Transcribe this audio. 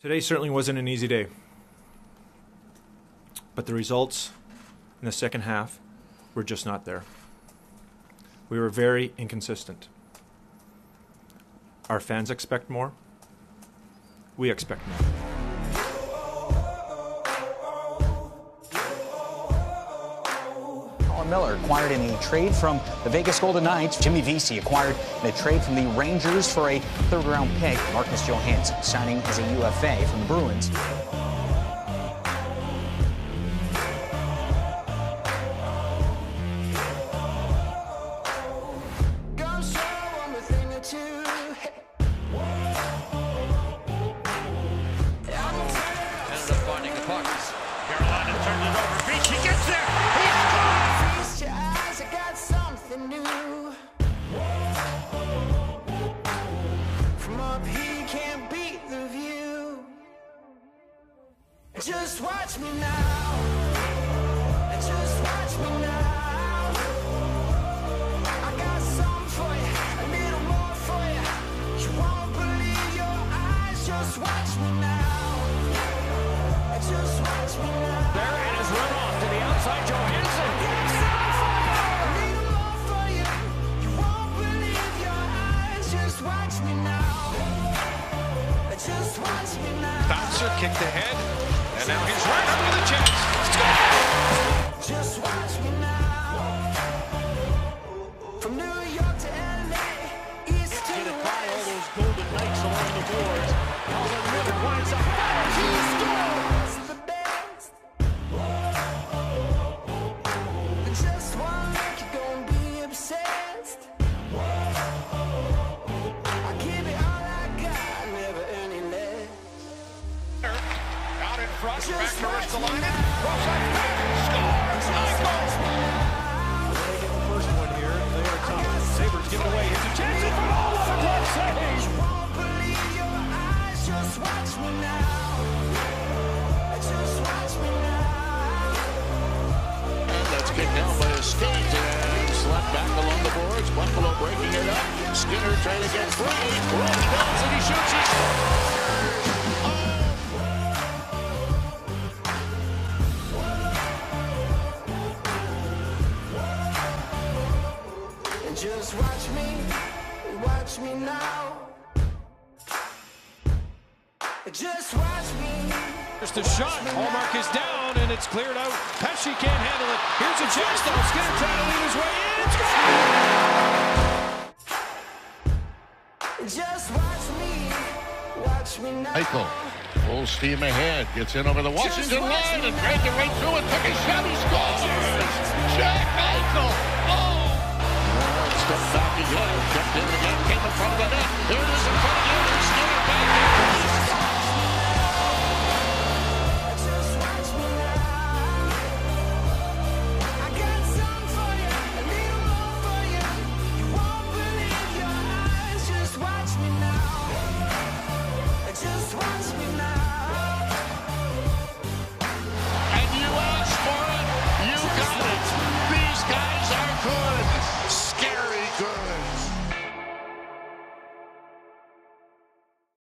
Today certainly wasn't an easy day, but the results in the second half were just not there. We were very inconsistent. Our fans expect more. We expect more. Colin Miller acquired in a trade from the Vegas Golden Knights. Jimmy Vesey acquired in a trade from the Rangers for a third round pick. Marcus Johansson signing as a UFA from the Bruins. Ended Just watch me now. Just watch me now. I got something for you, a little more for you. You won't believe your eyes. Just watch me now. Just watch me now. There and his run off to the outside. Johansson. Bouncer kicked ahead. And now he's right up to the chance. Score! Just watch me now. From New York to LA, east to the all those golden knights along the boards. Colin Miller winds up. Just Back to Ristolainen. now. Cross ice pass. Scores! Eichel! First one here, they are tough. Sabres give it away. Here's a chance all that's kicked down by a skate and back along the boards. Buffalo breaking it up. Skinner trying to get free. Just watch me, watch me now. Just watch me. Here's the shot. Hallmark is down, and it's cleared out. Pesci can't handle it. Here's a chance, though. Skinner trying to lead his way in. It's good. Just watch me, watch me now. Eichel, full steam ahead. Gets in over the Washington line and dragged it right through and took a shot. He scores. Jack Eichel. Oh!